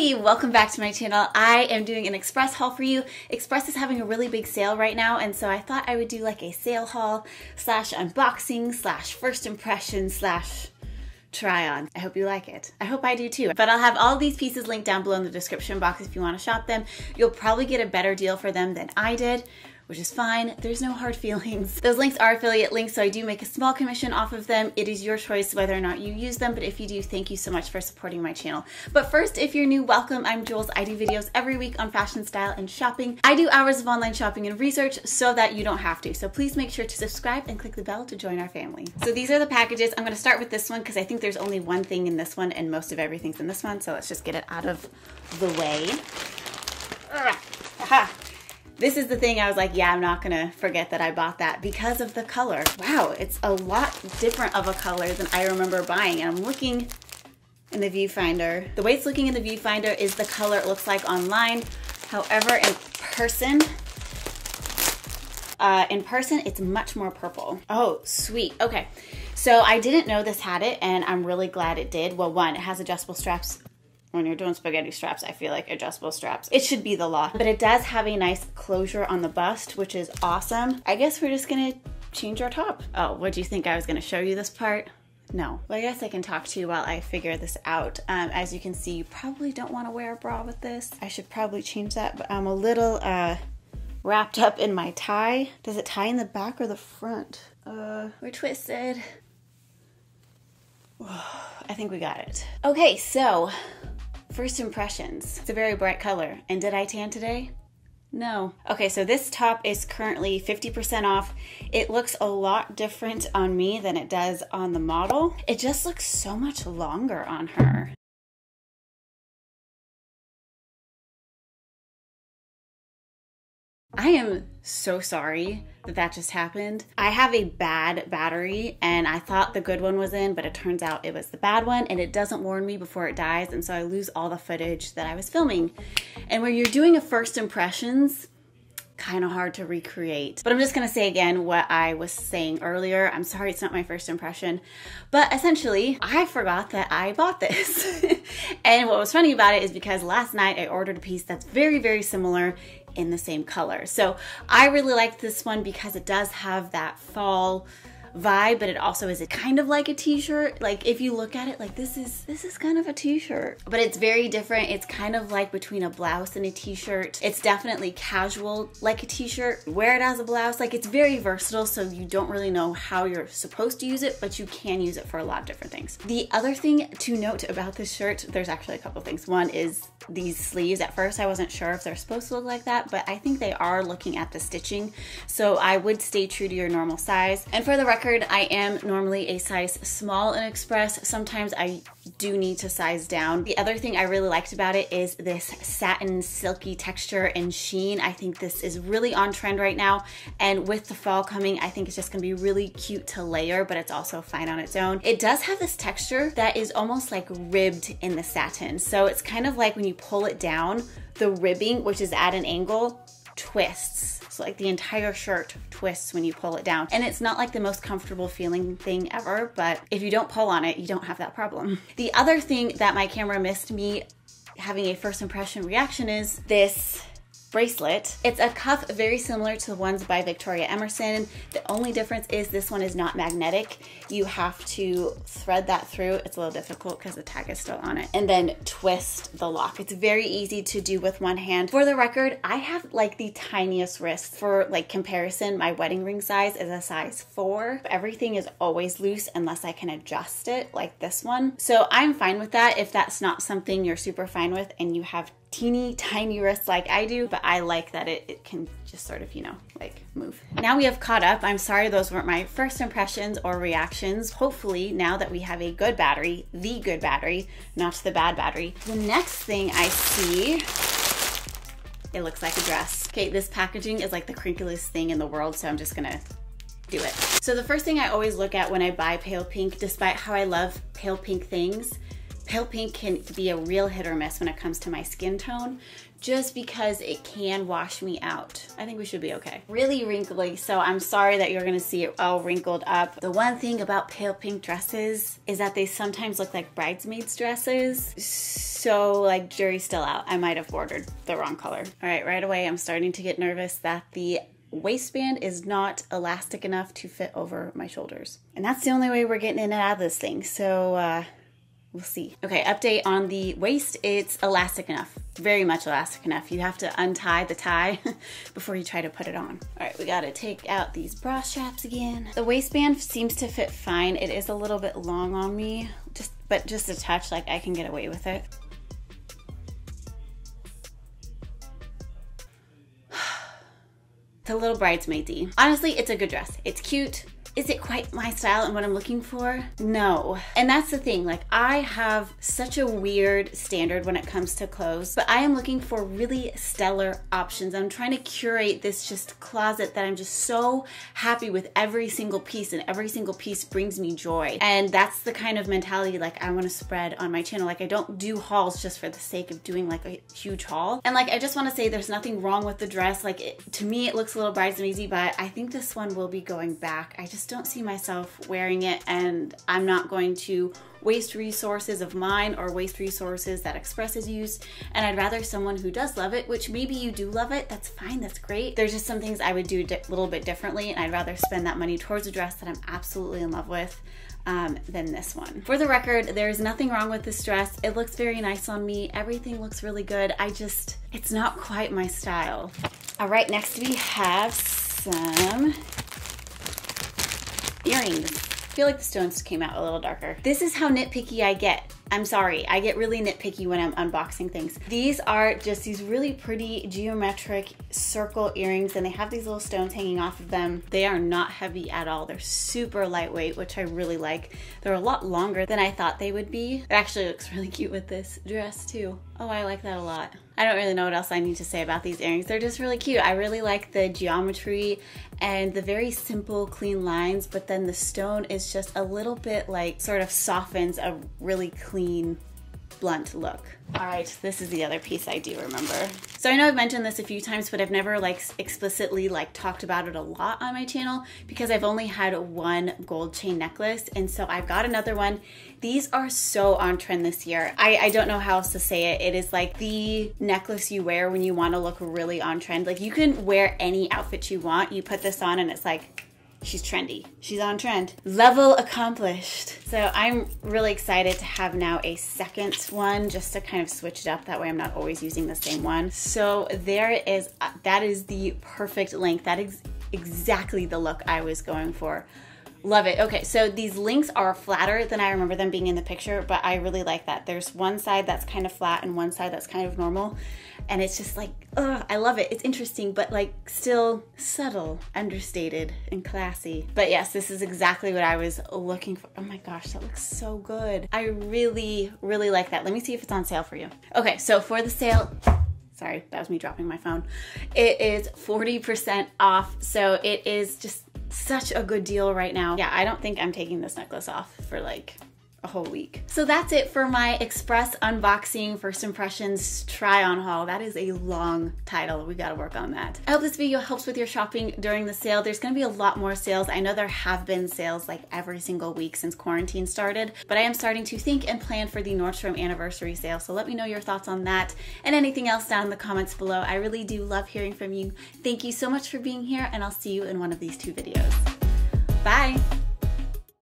Hey, welcome back to my channel. I am doing an Express haul for you. Express is having a really big sale right now, and so I thought I would do like a sale haul slash unboxing slash first impression slash try on. I hope you like it. I hope I do too. But I'll have all these pieces linked down below in the description box if you want to shop them. You'll probably get a better deal for them than I did which is fine. There's no hard feelings. Those links are affiliate links, so I do make a small commission off of them. It is your choice whether or not you use them, but if you do, thank you so much for supporting my channel. But first, if you're new, welcome. I'm Jules. I do videos every week on fashion, style, and shopping. I do hours of online shopping and research so that you don't have to. So please make sure to subscribe and click the bell to join our family. So these are the packages. I'm gonna start with this one because I think there's only one thing in this one and most of everything's in this one. So let's just get it out of the way. Aha. This is the thing I was like, yeah, I'm not gonna forget that I bought that because of the color. Wow, it's a lot different of a color than I remember buying. And I'm looking in the viewfinder. The way it's looking in the viewfinder is the color it looks like online. However, in person, uh, in person, it's much more purple. Oh, sweet. Okay. So I didn't know this had it, and I'm really glad it did. Well, one, it has adjustable straps when you're doing spaghetti straps, I feel like adjustable straps. It should be the law. But it does have a nice closure on the bust, which is awesome. I guess we're just gonna change our top. Oh, what do you think I was gonna show you this part? No. Well, I guess I can talk to you while I figure this out. Um, as you can see, you probably don't wanna wear a bra with this. I should probably change that, but I'm a little uh, wrapped up in my tie. Does it tie in the back or the front? Uh, we're twisted. I think we got it. Okay, so First impressions. It's a very bright color. And did I tan today? No. Okay, so this top is currently 50% off. It looks a lot different on me than it does on the model. It just looks so much longer on her. I am so sorry that that just happened. I have a bad battery and I thought the good one was in, but it turns out it was the bad one and it doesn't warn me before it dies. And so I lose all the footage that I was filming. And when you're doing a first impressions, kind of hard to recreate. But I'm just gonna say again what I was saying earlier. I'm sorry it's not my first impression, but essentially I forgot that I bought this. and what was funny about it is because last night I ordered a piece that's very, very similar in the same color. So I really like this one because it does have that fall vibe, but it also is a kind of like a t-shirt. Like if you look at it, like this is this is kind of a t-shirt, but it's very different. It's kind of like between a blouse and a t-shirt. It's definitely casual like a t-shirt. Wear it as a blouse. Like it's very versatile, so you don't really know how you're supposed to use it, but you can use it for a lot of different things. The other thing to note about this shirt, there's actually a couple things. One is these sleeves. At first, I wasn't sure if they're supposed to look like that, but I think they are looking at the stitching. So I would stay true to your normal size. And for the record, record, I am normally a size small in Express. Sometimes I do need to size down. The other thing I really liked about it is this satin silky texture and sheen. I think this is really on trend right now. And with the fall coming, I think it's just gonna be really cute to layer, but it's also fine on its own. It does have this texture that is almost like ribbed in the satin. So it's kind of like when you pull it down, the ribbing, which is at an angle, twists So like the entire shirt twists when you pull it down. And it's not like the most comfortable feeling thing ever, but if you don't pull on it, you don't have that problem. The other thing that my camera missed me having a first impression reaction is this bracelet. It's a cuff very similar to the ones by Victoria Emerson. The only difference is this one is not magnetic. You have to thread that through. It's a little difficult because the tag is still on it. And then twist the lock. It's very easy to do with one hand. For the record, I have like the tiniest wrist. For like comparison, my wedding ring size is a size four. Everything is always loose unless I can adjust it like this one. So I'm fine with that if that's not something you're super fine with and you have teeny tiny wrists like I do, but I like that it, it can just sort of, you know, like move. Now we have caught up. I'm sorry those weren't my first impressions or reactions. Hopefully now that we have a good battery, the good battery, not the bad battery. The next thing I see it looks like a dress. Okay, this packaging is like the crinkliest thing in the world, so I'm just gonna do it. So the first thing I always look at when I buy pale pink, despite how I love pale pink things, Pale pink can be a real hit or miss when it comes to my skin tone just because it can wash me out. I think we should be okay. Really wrinkly, so I'm sorry that you're gonna see it all wrinkled up. The one thing about pale pink dresses is that they sometimes look like bridesmaids dresses. So like jury's still out. I might have ordered the wrong color. All right, right away I'm starting to get nervous that the waistband is not elastic enough to fit over my shoulders. And that's the only way we're getting in and out of this thing. So uh, We'll see. Okay, update on the waist. It's elastic enough, very much elastic enough. You have to untie the tie before you try to put it on. All right, we gotta take out these bra straps again. The waistband seems to fit fine. It is a little bit long on me, just but just a touch, like I can get away with it. a little bridesmaidy. Honestly, it's a good dress. It's cute. Is it quite my style and what I'm looking for? No. And that's the thing, like I have such a weird standard when it comes to clothes, but I am looking for really stellar options. I'm trying to curate this just closet that I'm just so happy with every single piece and every single piece brings me joy. And that's the kind of mentality like I want to spread on my channel. Like I don't do hauls just for the sake of doing like a huge haul. And like I just want to say there's nothing wrong with the dress. Like it, to me it looks a little bridesmaidy, but I think this one will be going back. I just just don't see myself wearing it and I'm not going to waste resources of mine or waste resources that Express has used. And I'd rather someone who does love it, which maybe you do love it, that's fine, that's great. There's just some things I would do a little bit differently and I'd rather spend that money towards a dress that I'm absolutely in love with. Um, than this one. For the record, there's nothing wrong with this dress. It looks very nice on me. Everything looks really good. I just, it's not quite my style. All right, next we have some earrings. I feel like the stones came out a little darker. This is how nitpicky I get. I'm sorry, I get really nitpicky when I'm unboxing things. These are just these really pretty geometric circle earrings and they have these little stones hanging off of them. They are not heavy at all. They're super lightweight, which I really like. They're a lot longer than I thought they would be. It actually looks really cute with this dress too. Oh, I like that a lot. I don't really know what else I need to say about these earrings. They're just really cute. I really like the geometry and the very simple, clean lines, but then the stone is just a little bit like sort of softens a really clean blunt look. All right, this is the other piece I do remember. So I know I've mentioned this a few times, but I've never like explicitly like talked about it a lot on my channel because I've only had one gold chain necklace. And so I've got another one. These are so on trend this year. I, I don't know how else to say it. It is like the necklace you wear when you want to look really on trend. Like you can wear any outfit you want. You put this on and it's like she's trendy. She's on trend. Level accomplished. So I'm really excited to have now a second one just to kind of switch it up. That way I'm not always using the same one. So there is, uh, that is the perfect length. That is exactly the look I was going for. Love it. Okay, so these links are flatter than I remember them being in the picture, but I really like that. There's one side that's kind of flat and one side that's kind of normal. And it's just like, ugh, I love it. It's interesting, but like still subtle, understated, and classy. But yes, this is exactly what I was looking for. Oh my gosh, that looks so good. I really, really like that. Let me see if it's on sale for you. Okay, so for the sale, sorry, that was me dropping my phone. It is 40% off. So it is just such a good deal right now. Yeah, I don't think I'm taking this necklace off for like a whole week. So that's it for my express unboxing first impressions try on haul. That is a long title. We gotta work on that. I hope this video helps with your shopping during the sale. There's gonna be a lot more sales. I know there have been sales like every single week since quarantine started, but I am starting to think and plan for the Nordstrom anniversary sale. So let me know your thoughts on that and anything else down in the comments below. I really do love hearing from you. Thank you so much for being here and I'll see you in one of these two videos. Bye.